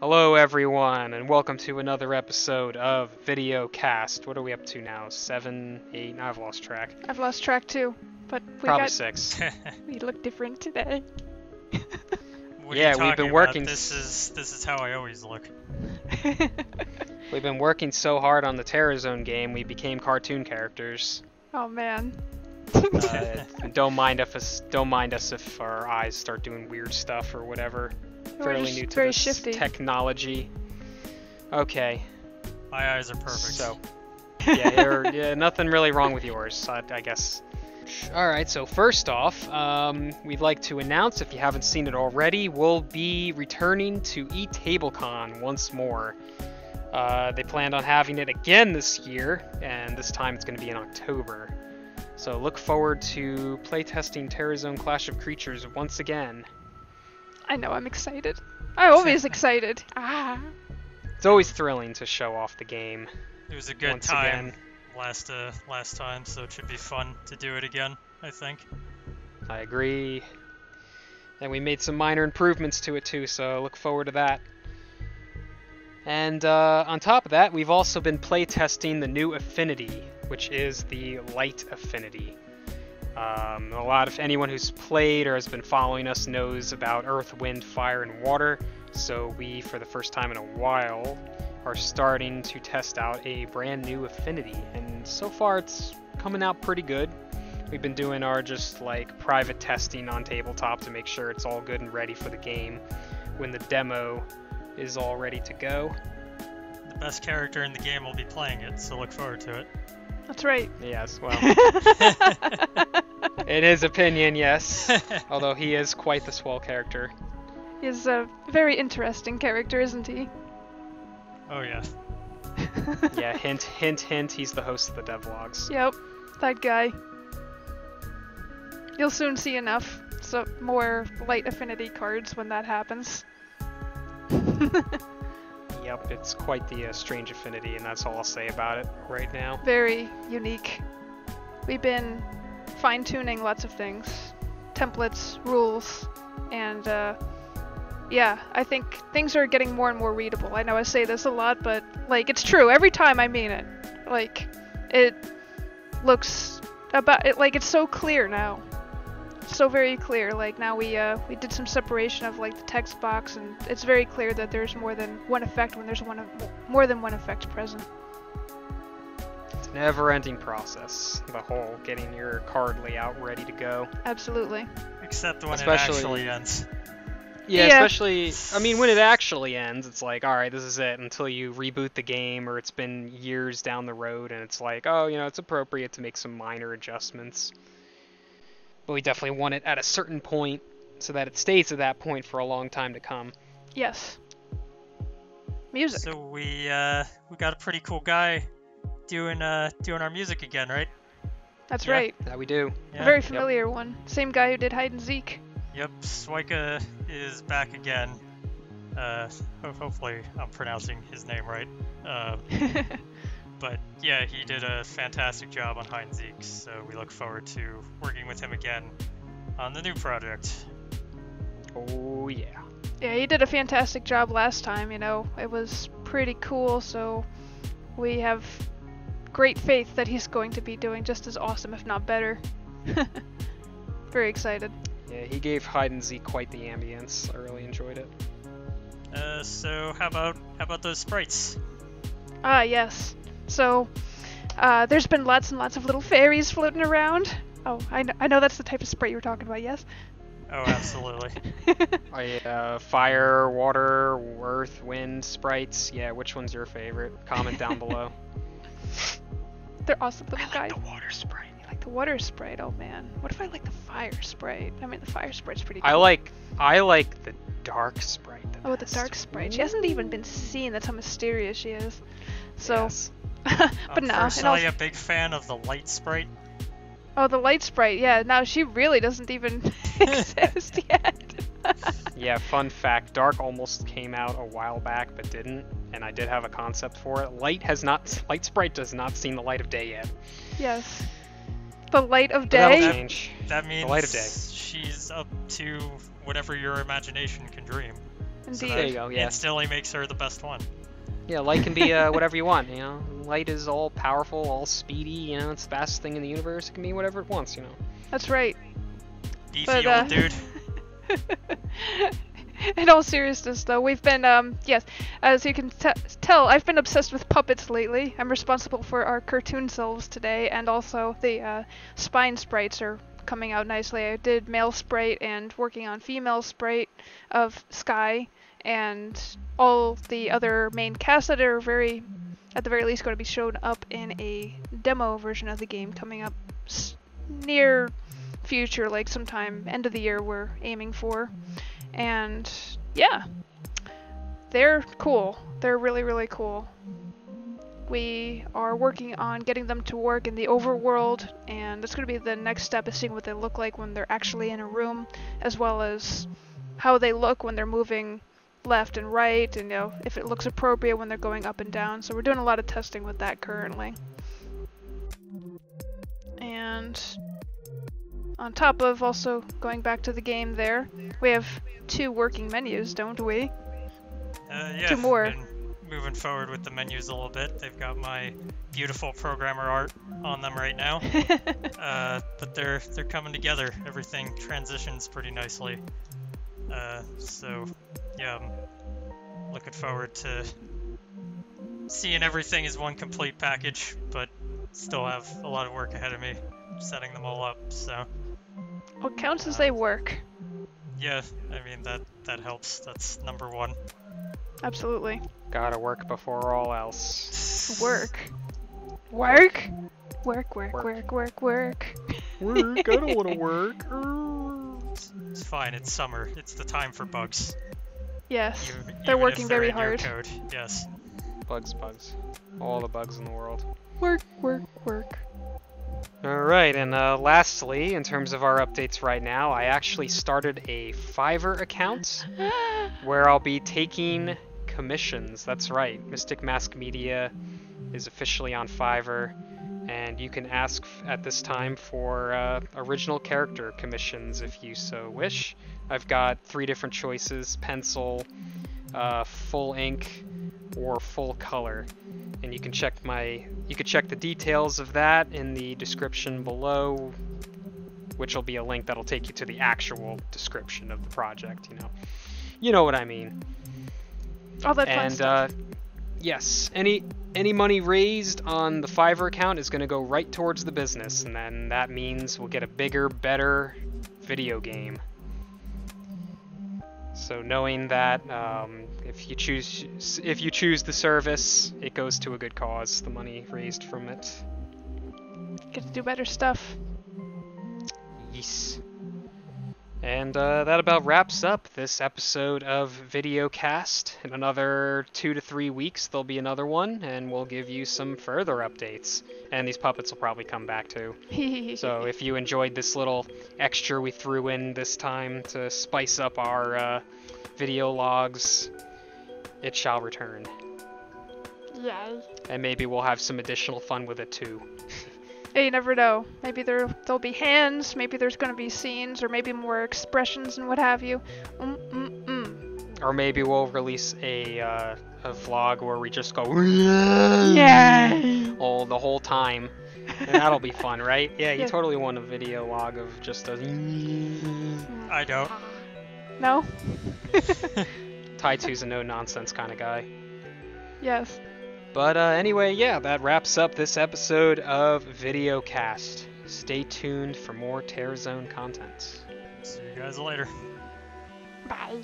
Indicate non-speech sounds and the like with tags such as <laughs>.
Hello, everyone, and welcome to another episode of Video Cast. What are we up to now? Seven, eight? I've lost track. I've lost track too, but we Probably got six. <laughs> <laughs> we look different today. What Yeah, are you we've been talking working About? This is this is how I always look. <laughs> We've been working so hard on the TerraZone game, we became cartoon characters. oh man. Uh, don't mind if us, don't mind us if our eyes start doing weird stuff or whatever. We're Fairly just new to very this shifty. technology. Okay, My eyes are perfect. So, <laughs> yeah, you're, yeah, nothing really wrong with yours, I, I guess. All right, so first off, um, we'd like to announce, if you haven't seen it already, we'll be returning to eTableCon once more. Uh, they planned on having it again this year, and this time it's going to be in October. So look forward to playtesting Terrazone Clash of Creatures once again. I know I'm excited. I'm always excited. Ah. It's always thrilling to show off the game it was a good time again. last uh, last time, so it should be fun to do it again. I think. I agree. And we made some minor improvements to it too, so look forward to that. And uh, on top of that, we've also been playtesting the new Affinity, which is the Light Affinity. Um, a lot of anyone who's played or has been following us knows about Earth, Wind, Fire, and Water. So we, for the first time in a while, are starting to test out a brand new Affinity, and so far it's coming out pretty good. We've been doing our just like private testing on tabletop to make sure it's all good and ready for the game when the demo is all ready to go. The best character in the game will be playing it, so look forward to it. That's right. Yes, <laughs> well, in his opinion, yes. <laughs> Although he is quite the swell character. He's a very interesting character, isn't he? oh yeah. <laughs> Yeah, hint, hint, hint, he's the host of the devlogs. Yep, that guy. You'll soon see enough so more light affinity cards when that happens. Yep, it's quite the uh, strange affinity, and that's all I'll say about it right now. very unique. We've been fine tuning lots of things, templates, rules, and uh, yeah, I think things are getting more and more readable. I know I say this a lot, but like it's true. Every time I mean it. Like it looks about it like it's so clear now. So very clear. Like now we uh, we did some separation of like the text box, and it's very clear that there's more than one effect when there's one of more than one effect present. It's a never-ending process. The whole getting your card layout ready to go. Absolutely. Except when Especially- it actually ends. Yeah, Yeah. especially I mean when it actually ends, it's like, all right, this is it until you reboot the game or it's been years down the road and it's like, oh, you know, it's appropriate to make some minor adjustments. But we definitely want it at a certain point so that it stays at that point for a long time to come. Yes. Music. So we uh we got a pretty cool guy doing uh doing our music again, right? That's yeah. right. That we do. A very familiar one. Same guy who did hide and seek. Yep. Swika is back again. Uh, hopefully I'm pronouncing his name right. Uh, <laughs> But yeah, he did a fantastic job on Hide and Seek, so we look forward to working with him again on the new project. Oh yeah. yeah, he did a fantastic job last time, you know. It was pretty cool, so we have great faith that he's going to be doing just as awesome, if not better. <laughs> very excited. Yeah, he gave hide and seek quite the ambience. I really enjoyed it. Uh, so how about how about those sprites? Ah, yes. So, uh, there's been lots and lots of little fairies floating around. Oh, I, kn- I know that's the type of sprite you were talking about, yes? Oh, <laughs> absolutely. <laughs> Oh yeah, fire, water, earth, wind, sprites. Yeah, which one's your favorite? Comment down below. <laughs> They're awesome little guys. Like the water sprite. I like the water sprite. Oh man, what if I like the fire sprite? I mean, the fire sprite's pretty. Cool. I like I like the dark sprite. Oh, the dark sprite. She hasn't even been seen. That's how mysterious she is. So, Yes. <laughs> but I'm no. and personally also- a big fan of the light sprite. oh, the light sprite. Yeah. Now she really doesn't even <laughs> exist <laughs> yet. Yeah, fun fact, Dark almost came out a while back but didn't, and I did have a concept for it. Light has not Light Sprite does not seen the light of day yet. yes. The light of But that'll day. change. That means the light of day. she's up to whatever your imagination can dream. Indeed. There you go. Yeah. Instantly makes her the best one. Yeah, light can be uh, <laughs> whatever you want. You know, light is all powerful, all speedy. You know, it's the fastest thing in the universe. It can be whatever it wants. You know. That's right. Beefy But, old uh, dude. <laughs> In all seriousness, though, we've been, um, yes, as you can t- tell, I've been obsessed with puppets lately. I'm responsible for our cartoon selves today, and also the uh, spine sprites are coming out nicely. I did male sprite and working on female sprite of Sky, and all the other main casts that are very, at the very least, going to be shown up in a demo version of the game coming up near future, like sometime end of the year, we're aiming for and yeah, they're cool. They're really, really cool. We are working on getting them to work in the overworld, and that's going to be the next step is seeing what they look like when they're actually in a room, as well as how they look when they're moving left and right, and you know if it looks appropriate when they're going up and down. So we're doing a lot of testing with that currently. And on top of also going back to the game there, we have two working menus, don't we? Uh, yeah, two more. moving forward with the menus a little bit. They've got my beautiful programmer art on them right now. <laughs> uh, but they're they're coming together. Everything transitions pretty nicely. Uh, so yeah, I'm looking forward to seeing everything as one complete package, but still have a lot of work ahead of me setting them all up. So what counts as they work. yeah, I mean that that helps. That's number one. Absolutely. Gotta work before all else. <laughs> Work. Work? Work, work, Work. work, work, work. Work. I don't want to <laughs> work. It's fine. It's summer. It's the time for bugs. Yes. Even, They're even working they're very hard. Code. Yes. Bugs, bugs. All the bugs in the world. Work, work, work. Alright, and uh, lastly, in terms of our updates right now, I actually started a Fiverr account <gasps> where I'll be taking commissions. That's right, Mystic Mask Media is officially on Fiverr, and you can ask at this time for uh, original character commissions if you so wish. I've got three different choices pencil, uh, full ink, or full color. And you can check my you can check the details of that in the description below, which will be a link that'll take you to the actual description of the project, you know. You know what I mean. All that fun and stuff. uh yes, any any money raised on the Fiverr account is going to go right towards the business, and then that means we'll get a bigger, better video game. So knowing that, um, if you choose if you choose the service, it goes to a good cause. The money raised from it. Get to do better stuff. Yes. And uh, that about wraps up this episode of Videocast. In another two to three weeks, there'll be another one, and we'll give you some further updates. And these puppets will probably come back too. <laughs> So if you enjoyed this little extra we threw in this time to spice up our uh, video logs, it shall return. Yay. And maybe we'll have some additional fun with it too. <laughs> Yeah, you never know. Maybe there there'll be hands. Maybe there's gonna be scenes, or maybe more expressions and what have you. Mm mm mm. Or maybe we'll release a uh, a vlog where we just go Yay! all the whole time. And that'll be fun, right? Yeah, you Yeah. totally want a video log of just a I don't. No. <laughs> Taitu's a no nonsense kind of guy. Yes. But uh, anyway, yeah, that wraps up this episode of Videocast. Stay tuned for more TerraZone content. See you guys later. Bye.